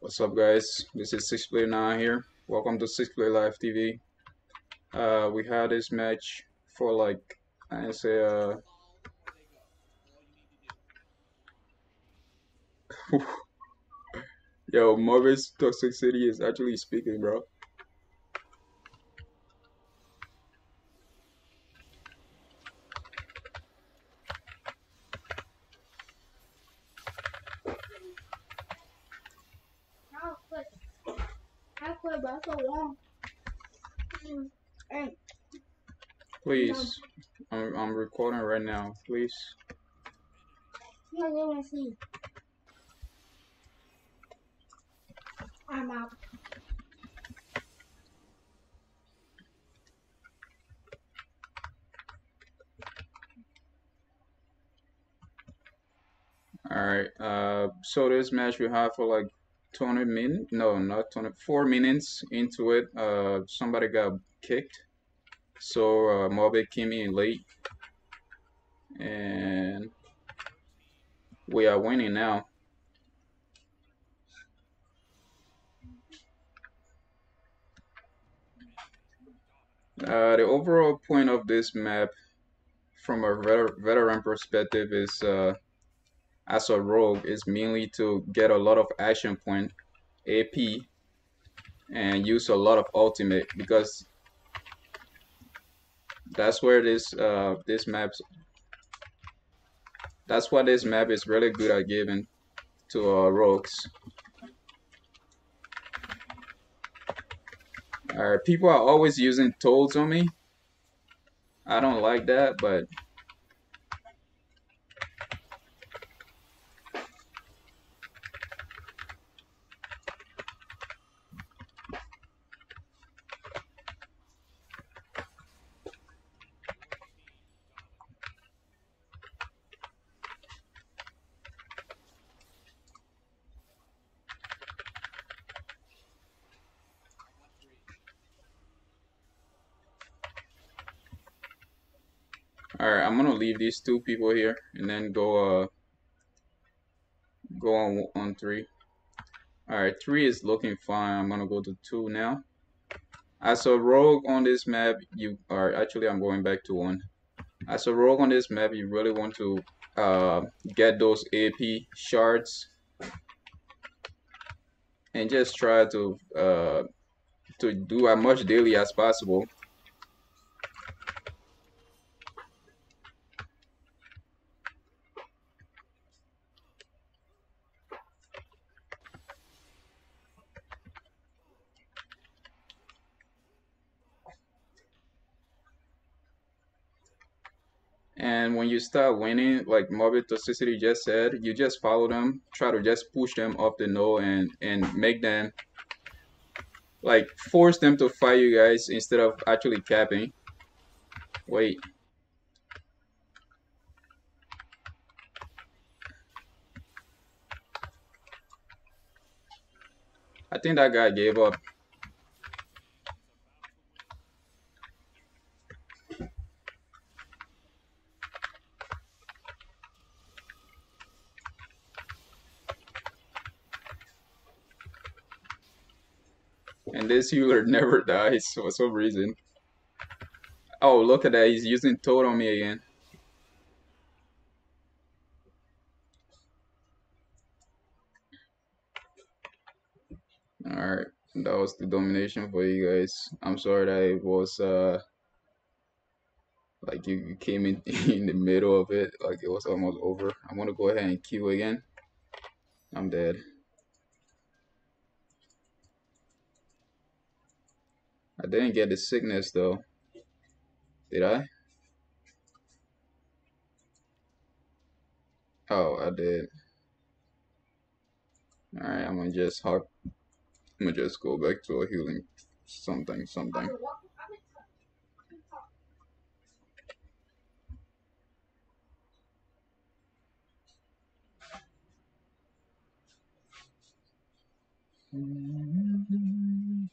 What's up, guys? This is Six Blade Nine here. Welcome to Six Play Live TV. Uh, we had this match for like I say uh Yo, Morbid Toxicity is actually speaking, bro. How quick? But so long. Hey, Please, I'm I'm recording right now. Please. you don't want to see. I'm out. All right. Uh, so this match we have for like 20 minutes. No, not 24 minutes into it. Uh, somebody got kicked. So uh, Mobe came in late, and we are winning now. Uh, the overall point of this map, from a veteran perspective, is uh, as a rogue, is mainly to get a lot of action point, AP, and use a lot of ultimate because that's where this uh this map's that's what this map is really good at giving to uh, rogues. Uh, people are always using tolls on me. I don't like that, but all right, I'm gonna leave these two people here and then go uh go on on three. All right, three is looking fine. I'm gonna go to two now. As a rogue on this map, you are actually I'm going back to one. As a rogue on this map, you really want to uh, get those AP shards and just try to uh, to do as much daily as possible. And when you start winning, like Morbid Toxicity just said, you just follow them, try to just push them off the node and and make them like force them to fight you guys instead of actually capping. Wait. I think that guy gave up. And this healer never dies for some reason. Oh, look at that. He's using Toad on me again. Alright, that was the domination for you guys. I'm sorry that it was uh like you, you came in in the middle of it, like it was almost over. I'm gonna go ahead and queue again. I'm dead. I didn't get the sickness though. Did I? Oh, I did. Alright, I'm gonna just hop. I'm gonna just go back to a healing something, something. Mm-hmm.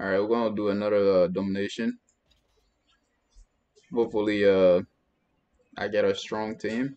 Alright, we're gonna do another uh, domination. Hopefully, uh, I get a strong team.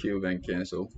Oh. Cuban cancel.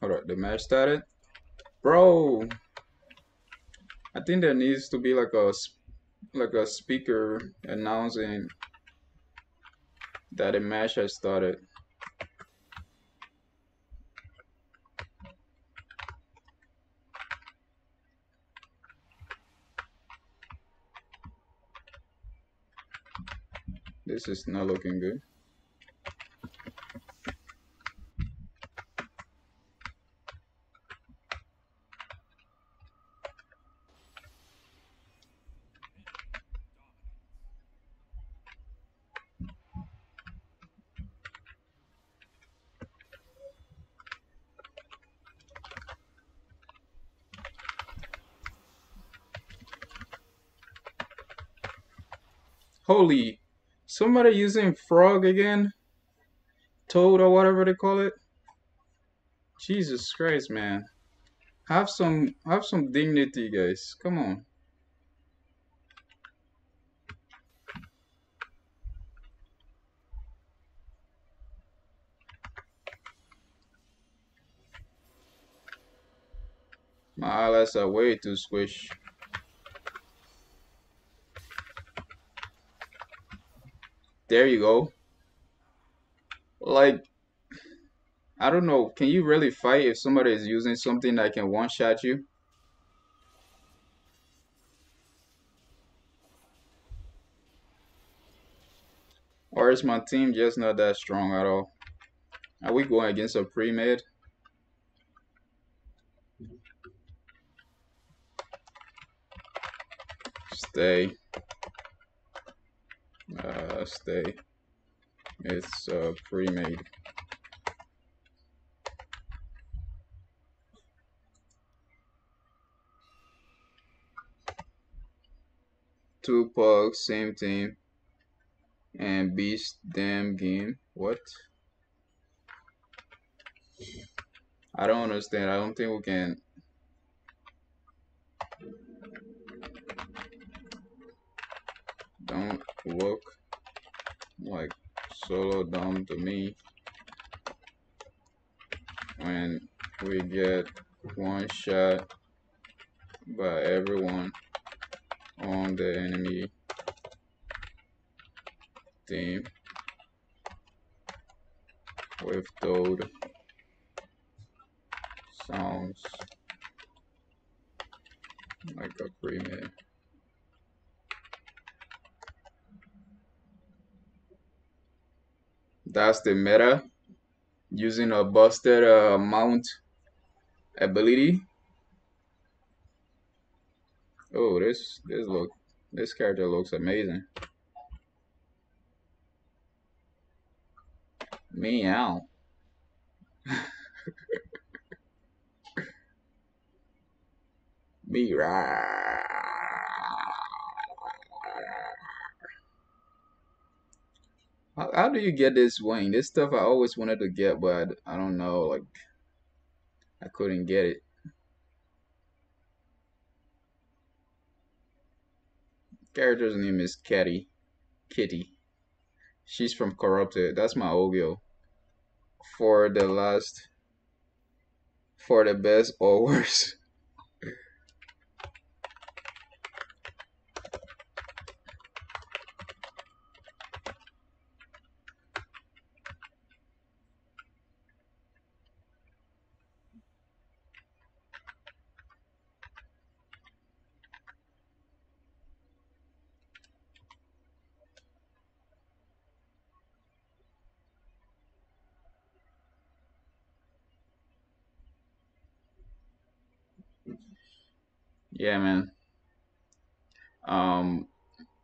Hold on, the match started? Bro, I think there needs to be like a like a speaker announcing that a match has started. This is not looking good. Holy, somebody using frog again? Toad or whatever they call it? Jesus Christ, man. Have some have some dignity, guys. Come on. My eyelids are way too squish. There you go. Like, I don't know. Can you really fight if somebody is using something that can one-shot you? Or is my team just not that strong at all? Are we going against a pre-made? Stay. Uh, stay. It's uh, pre-made. Two pugs, same team. And beast damn game. What? I don't understand. I don't think we can don't look like solo dumb to me when we get one shot by everyone on the enemy team with Toad sounds like a pre-made. That's the meta using a busted uh, mount ability. Oh, this this look this character looks amazing. Meow. Me how, how do you get this wing? This stuff I always wanted to get, but I don't know, like I couldn't get it. Character's name is Kitty. Kitty. She's from Corrupted. That's my Ogyo. For the last for the best or worst. Yeah, man. Um,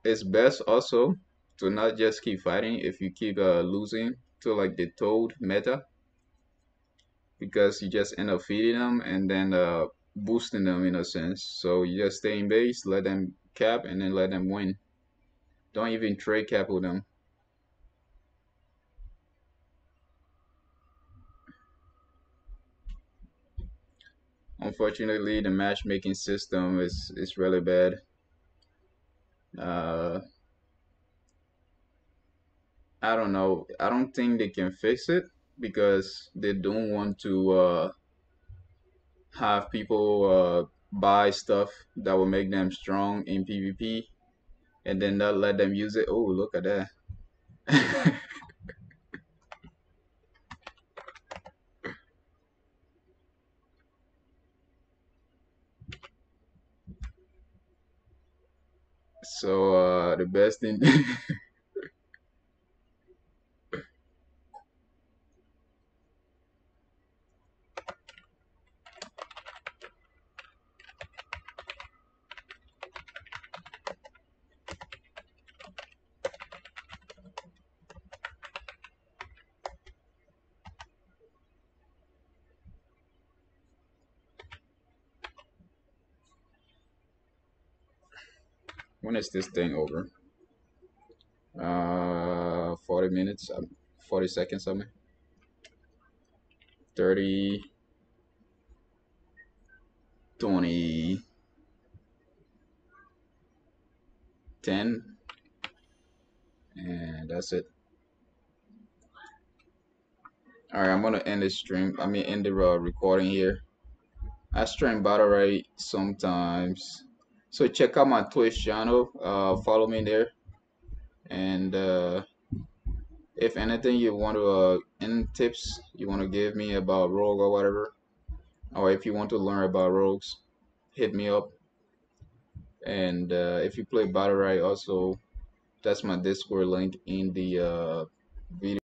it's best also to not just keep fighting if you keep uh, losing to like the Toad meta because you just end up feeding them and then uh, boosting them in a sense. So you just stay in base, let them cap, and then let them win. Don't even trade cap with them. Unfortunately, the matchmaking system is is really bad. Uh, I don't know. I don't think they can fix it because they don't want to uh, have people uh, buy stuff that will make them strong in PvP and then not let them use it. Oh, look at that. so uh, the best thing when is this thing over? Uh, 40 minutes, um, 40 seconds, something. 30, 20, 10, and that's it. All right, I'm gonna end the stream. I mean, end the uh, recording here. I stream Battlerite sometimes, so check out my Twitch channel. Uh, follow me there, and uh, if anything you want to uh, any tips you want to give me about rogue or whatever, or if you want to learn about rogues, hit me up. And uh, if you play Battlerite, also that's my Discord link in the uh, video.